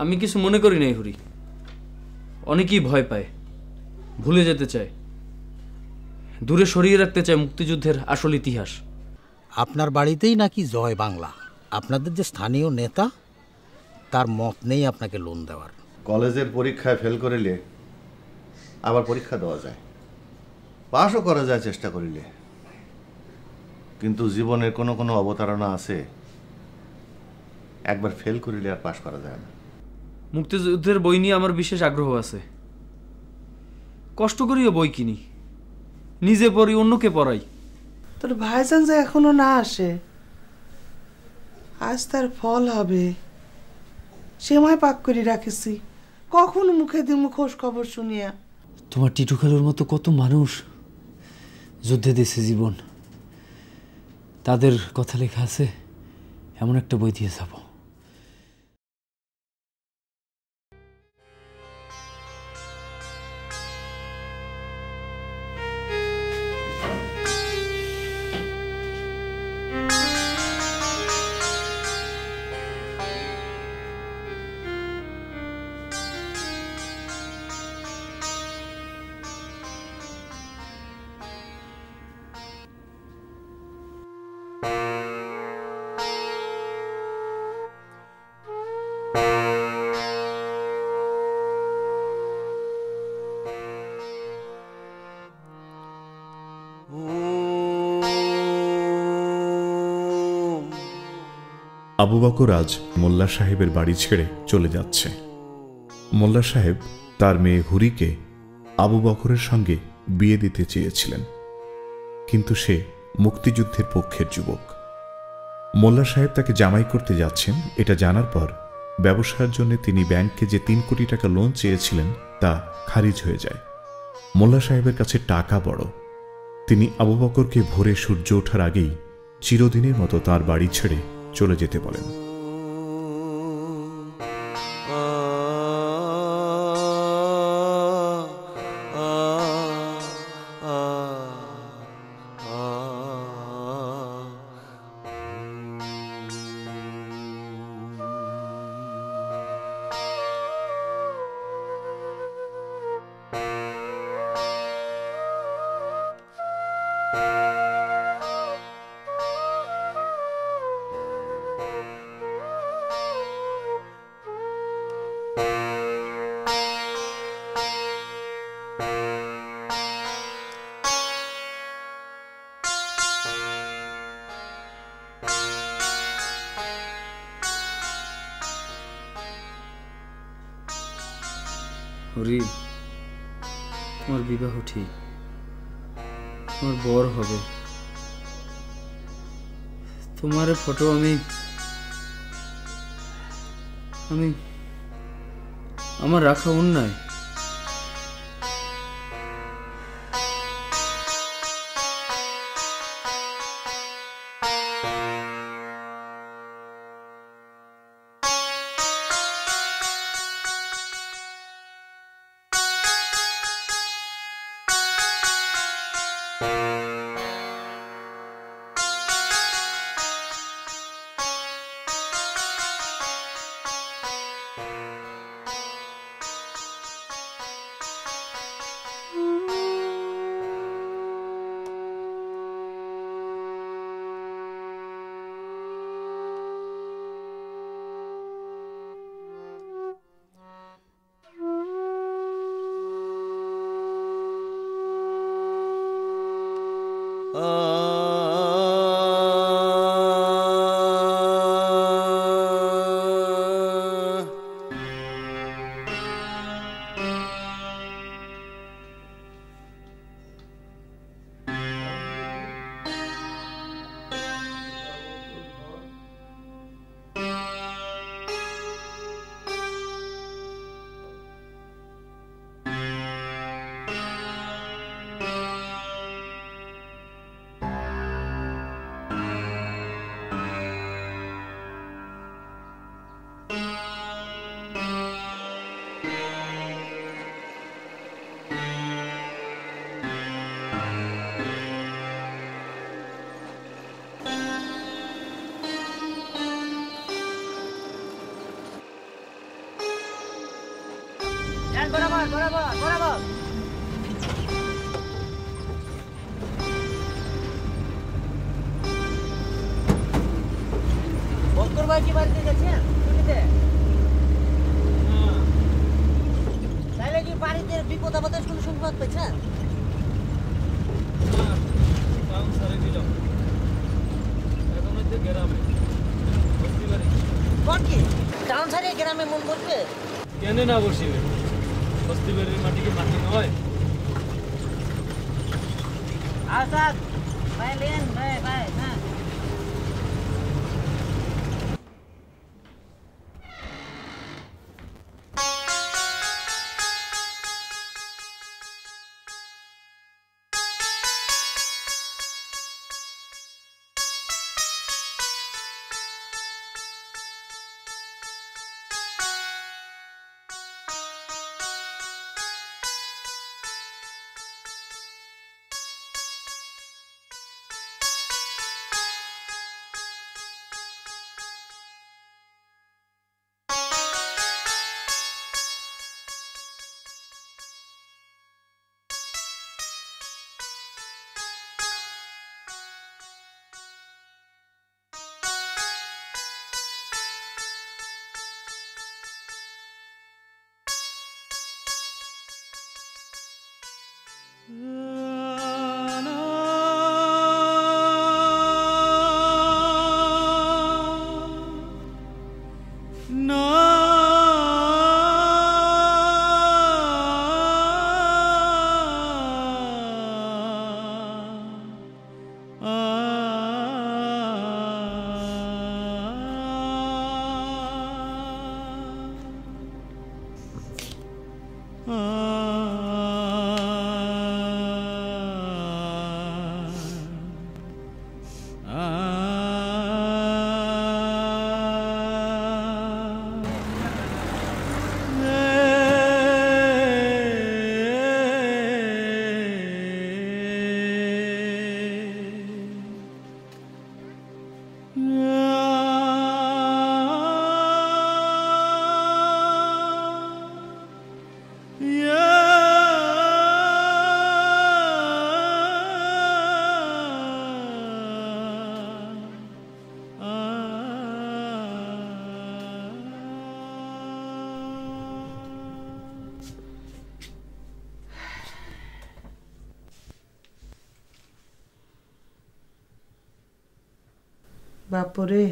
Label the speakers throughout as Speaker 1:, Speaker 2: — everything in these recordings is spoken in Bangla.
Speaker 1: আমি কিছু মনে করি নাই হরি। অনেকেই ভয় পায় ভুলে যেতে চায়। দূরে সরিয়ে রাখতে চায় মুক্তিযুদ্ধের আসল ইতিহাস।
Speaker 2: আপনার বাড়িতেই নাকি জয় বাংলা? আপনাদের যে স্থানীয় নেতা তার মত নেই আপনাকে লোন দেওয়ার।
Speaker 3: কলেজের পরীক্ষায় ফেল করিলে আবার পরীক্ষা দেওয়া যায়। পাশও করা যায় চেষ্টা করিলে। কিন্তু জীবনের কোনো কোনো অবতারণা আছে একবার ফেল করিলে আর পাশ করা যায় না।
Speaker 1: মুক্তিযুদ্ধের বই নিয়ে আমার বিশেষ আগ্রহ আছে। কষ্ট করিও বই কিনি। নিজে পড়ি অন্যকে পড়াই।
Speaker 4: তোর ভাইজান যে এখনও না আসে আজ তার ফল হবে। সেমাই পাক করে রাখেছি। কখন মুখে দিমু খোঁজ খবর শুনিয়া?
Speaker 1: তোমার টিটু খালুর মতো কত মানুষ যুদ্ধে দিয়েছে জীবন। তাদের কথা লেখা আছে এমন একটা বই দিয়ে যাব।
Speaker 5: আবু বকর আজ মোল্লা সাহেবের বাড়ি ছেড়ে চলে যাচ্ছে। মোল্লা সাহেব তার মেয়ে হুরিকে আবু বকরের সঙ্গে বিয়ে দিতে চেয়েছিলেন। কিন্তু সে মুক্তিযুদ্ধের পক্ষের যুবক। মোল্লা সাহেব তাকে জামাই করতে যাচ্ছেন, এটা জানার পর ব্যবসার জন্য তিনি ব্যাংকে যে তিন কোটি টাকা লোন চেয়েছিলেন, তা খারিজ হয়ে যায়। মোল্লা সাহেবের কাছে টাকা বড়। তিনি আবু বকরকে ভোরে সূর্য ওঠার আগেই চিরদিনের মতো তার বাড়ি ছেড়ে চলে যেতে বলেন।
Speaker 1: হরি তোমার বিবাহ ঠিক। তোমার বর হবে। তোমার ফটো আমি আমি আমার রাখা অন্যায়।
Speaker 6: Uh, বরাবর বরাবর বক্কর ভাই কি বাড়িতে গেছেন ছুটিতে? তাহলে কি বাড়িতে বিপদ আপদের কোনো সংবাদ পেয়েছেন টাউন সাইডে গ্রামে মন বসবে?
Speaker 1: কেন না বসিবে? বস্তি বাড়ির মাটি কি মাটি নয়
Speaker 6: আসাদ ভাই লেন ভাই ভাই হ্যাঁ
Speaker 4: বাপরে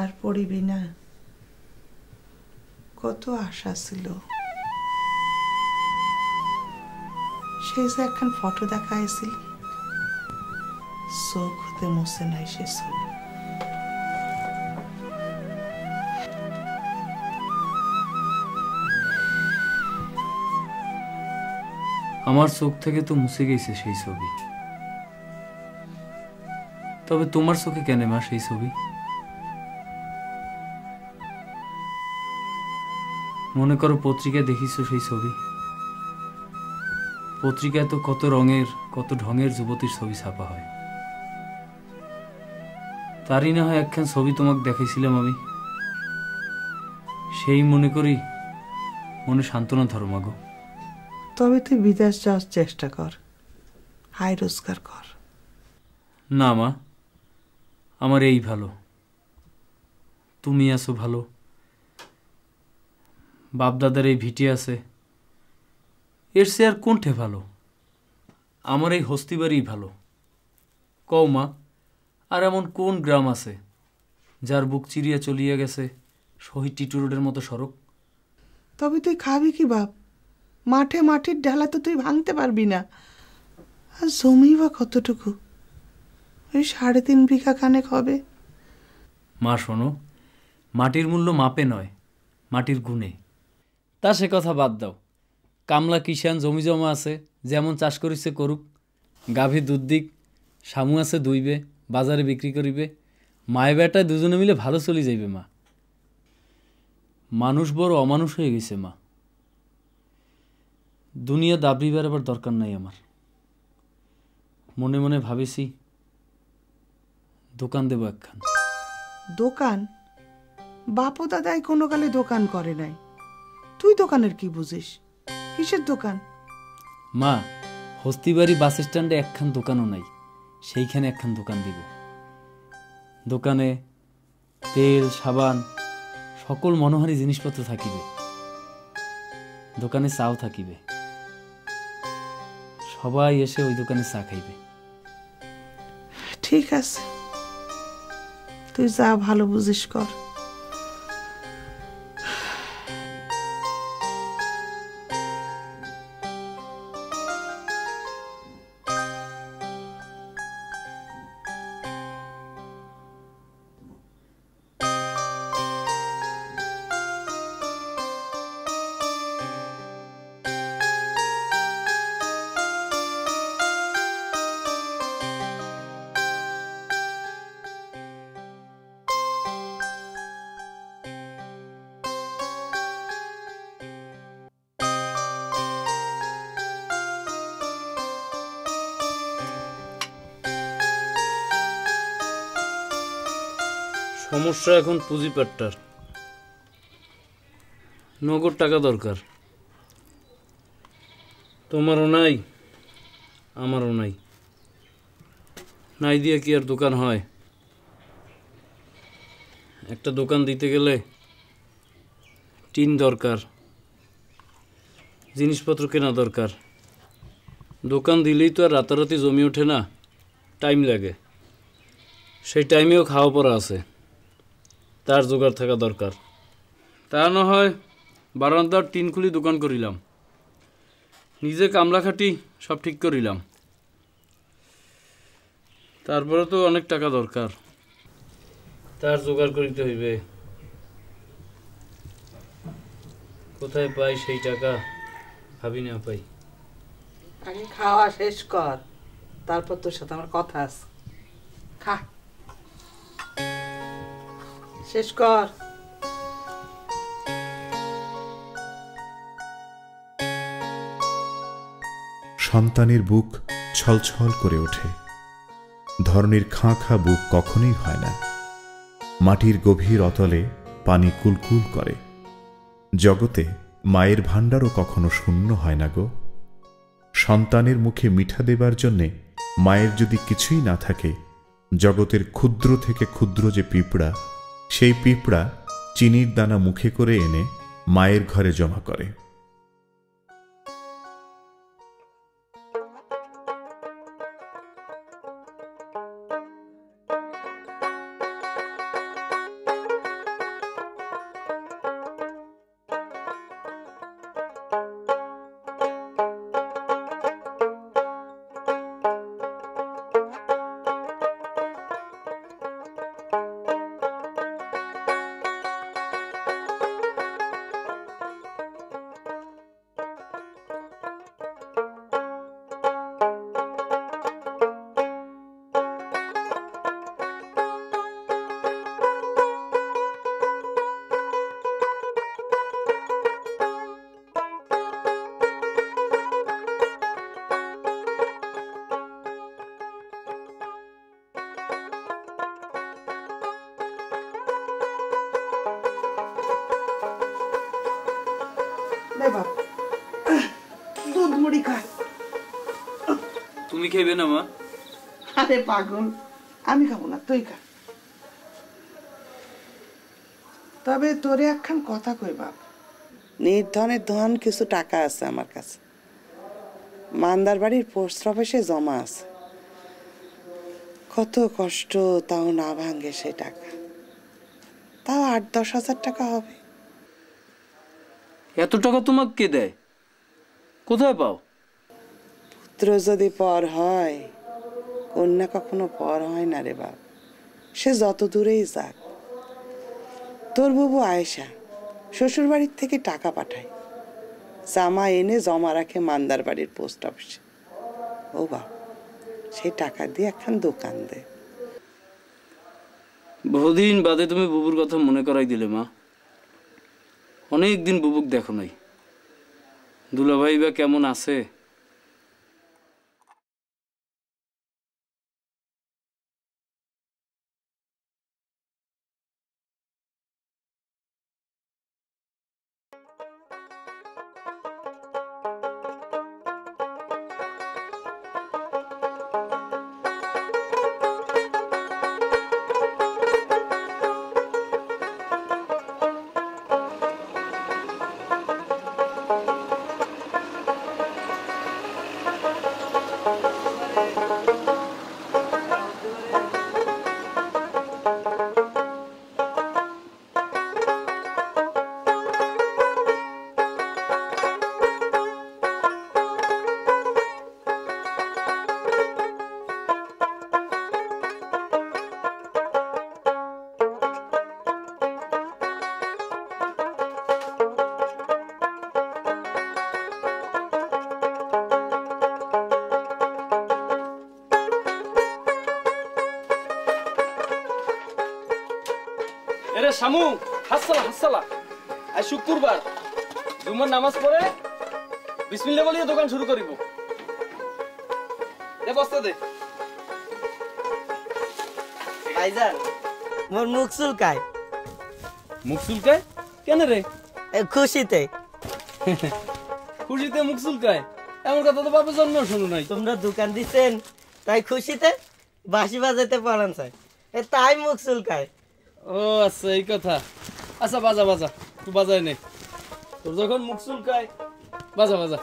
Speaker 4: আর পড়িবি না। কত আশা ছিল। সে যে একখান ফটো দেখা হয়েছিল চোখ হতে মুছে নাই সে
Speaker 1: আমার চোখ থেকে তো মুছে গেছে সেই ছবি। তবে তোমার চোখে কেন মা সেই ছবি? মনে করো পত্রিকায় দেখিছো সেই ছবি। পত্রিকায় তো কত রঙের কত ঢঙের যুবতীর ছবি ছাপা হয়। তারই না হয় একখান ছবি তোমাকে দেখাইছিলাম আমি। সেই মনে করি মনে সান্ত্বনা ধরো মাগো।
Speaker 4: তবে তুই বিদেশ যাওয়ার চেষ্টা কর। আয় রোজগার কর।
Speaker 1: না মা আমার এই ভালো। তুমি আছো ভালো। বাপদাদার এই ভিটি আছে। এর সে আর কোনঠে ভালো? আমার এই হস্তিবাড়ি ভালো। কও মা, আর এমন কোন গ্রাম আছে যার বুক চিরিয়া চলিয়া গেছে শহীদ টিটু রোডের মতো সড়ক?
Speaker 4: তবে তুই খাবি কি বাপ? মাঠে মাটির ডালা তো তুই ভাঙতে পারবি না। আর জমি বা কতটুকু? ওই সাড়ে তিন বিঘা খানেক হবে।
Speaker 1: মা, শোনো, মাটির মূল্য মাপে নয়, মাটির গুণে। তা সে কথা বাদ দাও। কামলা কিষান জমি জমা আছে, যেমন চাষ করিছে করুক। গাভী দুধ দিক, শামু আছে দুইবে, বাজারে বিক্রি করিবে। মায়ে বেটায় দুজনে মিলে ভালো চলে যাইবে, মা। মানুষ বড় অমানুষ হয়ে গেছে, মা। দুনিয়া দাবড়ি বেড়াবার দরকার নাই আমার। মনে মনে ভাবেছি দোকান দেবো একখান।
Speaker 4: দোকান? বাপও দাদাই কোনো কালে দোকান করে নাই। তুই দোকানের কি বুঝিস? কিসের দোকান?
Speaker 1: মা হস্তিবাড়ি বাস স্ট্যান্ডে একখান দোকানও নাই। সেইখানে একখান দোকান দিব। দোকানে তেল সাবান সকল মনোহারী জিনিসপত্র থাকিবে। দোকানে চাও থাকিবে। সবাই এসে ওই দোকানে চা খাইবে।
Speaker 4: ঠিক আছে। তুই যা ভালো বুঝিস কর।
Speaker 1: সমস্যা এখন পুঁজিপাট্টার। নগদ টাকা দরকার। তোমারও নাই, আমারও নাই। নাই দিয়ে কি আর দোকান হয়? একটা দোকান দিতে গেলে টিন দরকার, জিনিসপত্র কেনা দরকার। দোকান দিলেই তো আর রাতারাতি জমি ওঠে না, টাইম লাগে। সেই টাইমেও খাওয়া পড়া আছে। তার জোগাড় থাকা দরকার। তা না হয় বারান্দার টিন খুলি দোকান করিলাম। নিজে কামলা খাটি সব ঠিক করিলাম। তারপরে তো অনেক টাকা দরকার। তার জোগাড় করিতে হইবে। কোথায় পাই সেই টাকা ভাবি না পাই।
Speaker 4: আগে খাওয়া শেষ কর তারপর তোর সাথে আমার কথা আছে। খা। শেষ কর।
Speaker 5: সন্তানের বুক ছলছল করে ওঠে। ধরনের খাঁ খাঁ বুক কখনোই হয় না। মাটির গভীর অতলে পানি কুলকুল করে। জগতে মায়ের ভাণ্ডারও কখনো শূন্য হয় না গো। সন্তানের মুখে মিঠা দেবার জন্যে মায়ের যদি কিছুই না থাকে, জগতের ক্ষুদ্র থেকে ক্ষুদ্র যে পিঁপড়া সেই পিঁপড়া চিনির দানা মুখে করে এনে মায়ের ঘরে জমা করে।
Speaker 1: তুমি না মা
Speaker 4: আরে পাগল আমি খাব না তুই খা। তবে তোরে একখান কথা কই বাপ।
Speaker 7: নির্ধনের ধন কিছু টাকা আছে আমার কাছে। মান্দার বাড়ির পোস্ট অফিসে জমা আছে। কত কষ্ট তাও না ভাঙে সে টাকা। তাও আট দশ হাজার টাকা হবে।
Speaker 1: এত টাকা তোমাকে কে দেয়? কোথায় পাও?
Speaker 7: পুত্র যদি পর হয়। কন্যা কখনো পর হয় না রে বাপ। সে যত দূরেই যাক। তোর বাবু আয়েশা শ্বশুর বাড়ির থেকে টাকা পাঠায়। জামা এনে জমা রাখে মান্দার বাড়ির পোস্ট অফিসে। ও বাপ সেই টাকা দিয়ে একখান দোকান দে।
Speaker 1: বহুদিন বাদে তুমি বুবুর কথা মনে করাই দিলে মা। অনেক দিন বুবুক দেখো নাই। দুলাভাই বা কেমন আছে?
Speaker 8: শামু হাসসালা হাসসালা। আজ শুক্রবার। জুমার নামাজ পড়ে বিসমিল্লাহ বলিয়ে দোকান শুরু করিব। দে বস্তা দে।
Speaker 9: ভাইজান মোর মুখ চুলকায়।
Speaker 8: মুখ চুলকায়? কেন রে?
Speaker 9: এ খুশিতে।
Speaker 8: খুশিতে মুখ চুলকায়? এমন কথা তো বাপের জন্ম শুনো নাই।
Speaker 9: তোমরা দোকান দিচ্ছেন তাই খুশিতে বাঁশি বাজাইতে পারেন এ তাই মুখ চুলকায়।
Speaker 8: ও আচ্ছা এই কথা। আচ্ছা বাজা বাজা। তুই বাজায় নেই তোর যখন মুখ চুলকায়, বাজা বাজা।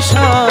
Speaker 8: 上。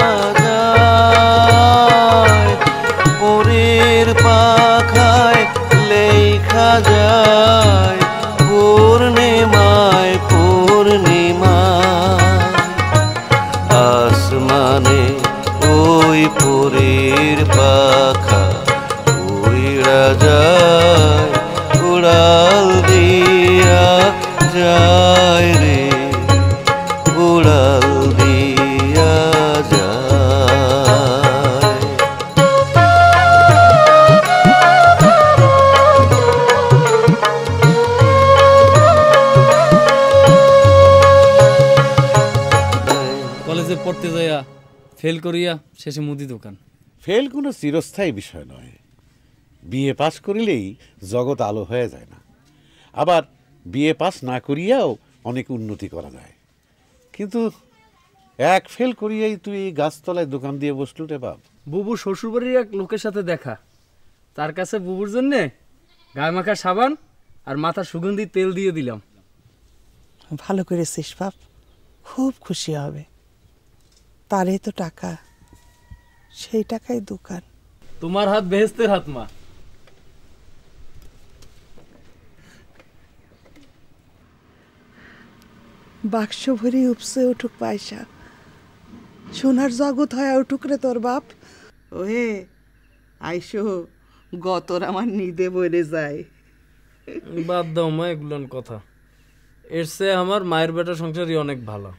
Speaker 8: পড়তে যাইয়া ফেল করিয়া শেষে মুদি দোকান।
Speaker 10: ফেল কোনো চিরস্থায়ী বিষয় নয়। বিএ পাস করিলেই জগৎ আলো হয়ে যায় না। আবার বিএ পাস না করিয়াও অনেক উন্নতি করা যায়। কিন্তু এক ফেল করিয়াই তুই এই গাছতলায় দোকান দিয়ে বসলু রে বাপ।
Speaker 8: বুবু শ্বশুরবাড়ির এক লোকের সাথে দেখা। তার কাছে বুবুর জন্যে গায়ে মাখা সাবান আর মাথা সুগন্ধি তেল দিয়ে দিলাম।
Speaker 4: ভালো করেছিস বাপ। খুব খুশি হবে। তারে তো টাকা। সেই টাকাই দোকান।
Speaker 8: তোমার হাত বেহেস্তের হাত মা।
Speaker 4: বাক্স ভরি উপসে উঠুক পয়সা। সোনার জগৎ হয় উঠুক রে তোর বাপ। ওহে আইসো গতর আমার নিদে বইরে যায়।
Speaker 8: বাদ দাও মা এগুলোর কথা। এর চেয়ে আমার মায়ের বেটা সংসারই অনেক ভালো।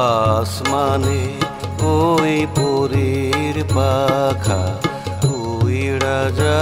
Speaker 11: আসমানে ওই পুরীর পাখা উইড়া যা